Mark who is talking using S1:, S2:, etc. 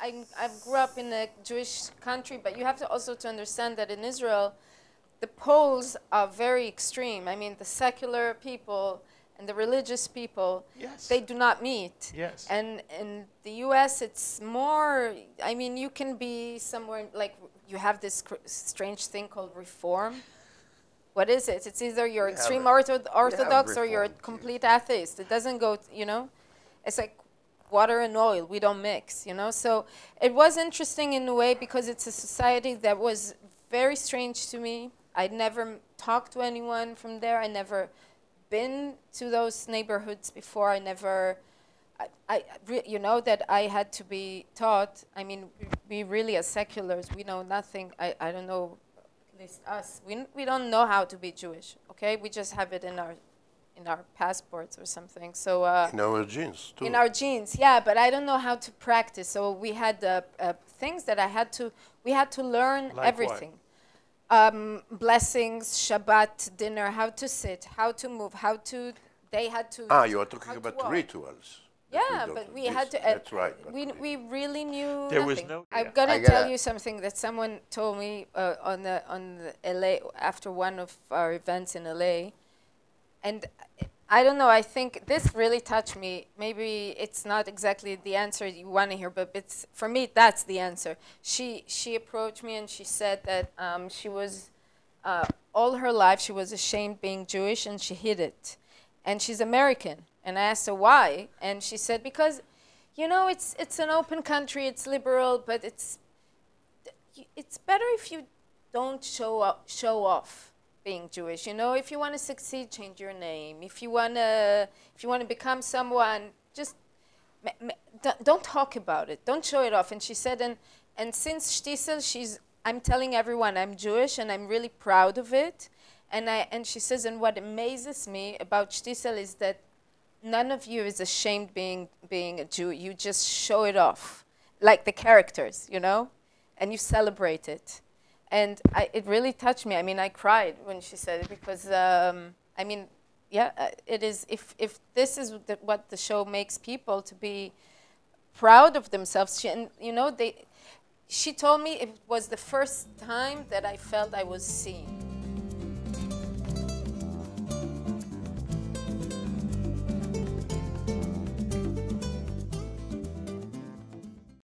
S1: I, I grew up in a Jewish country, but you have to also to understand that in Israel, the poles are very extreme. I mean, the secular people and the religious people,
S2: Yes.
S1: they do not meet.
S2: Yes.
S1: And in the U.S., it's more. I mean, you can be somewhere like you have this cr- strange thing called reform. What is it? It's either you're extreme ortho- orthodox or you're a complete atheist. It doesn't go. You know, it's like water and oil. We don't mix. You know. So it was interesting in a way because it's a society that was very strange to me. I'd never talked to anyone from there. I never been to those neighborhoods before. I never, I, I you know, that I had to be taught. I mean, we really as seculars, we know nothing. I, I don't know, at least us, we, we don't know how to be Jewish, okay? We just have it in our, in our passports or something. So, uh,
S3: In our genes, too.
S1: in our genes, yeah, but I don't know how to practice. So we had uh, uh, things that I had to, we had to learn
S2: Like what?
S1: everything. Um, blessings, Shabbat, dinner, how to sit, how to move, how to, they had to.
S3: ah, you are talking about rituals.
S1: Yeah, but we
S3: Yes,
S1: had to. uh,
S3: That's right.
S1: We, we really knew
S2: There was no-
S1: I'm
S2: yeah.
S1: gonna
S3: I
S1: tell
S3: gotta-
S1: you something that someone told me uh, on the on the LA after one of our events in LA, and I don't know. I think this really touched me. Maybe it's not exactly the answer you want to hear, but it's for me. That's the answer. She she approached me and she said that um, she was uh, all her life she was ashamed being Jewish and she hid it, and she's American. And I asked her why, and she said because, you know, it's it's an open country, it's liberal, but it's it's better if you don't show up, show off being Jewish. You know, if you want to succeed, change your name. If you wanna, if you want to become someone, just don't- talk about it. Don't show it off. And she said, and and since Shtisel, she's, I'm telling everyone I'm Jewish and I'm really proud of it. And I and she says, and what amazes me about Shtisel is that none of you is ashamed being being a Jew. You just show it off, like the characters, you know, and you celebrate it. And I, it really touched me. I mean, I cried when she said it because um, I mean, yeah, uh, it is. If if this is the, what the show makes people to be proud of themselves, she, and you know, they. She told me it was the first time that I felt I was seen